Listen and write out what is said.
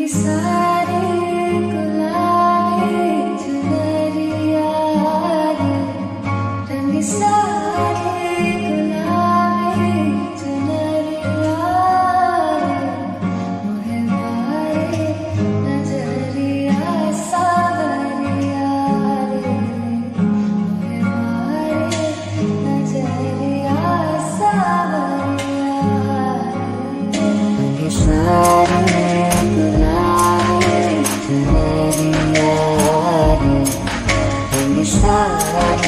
Rangisare, Oh.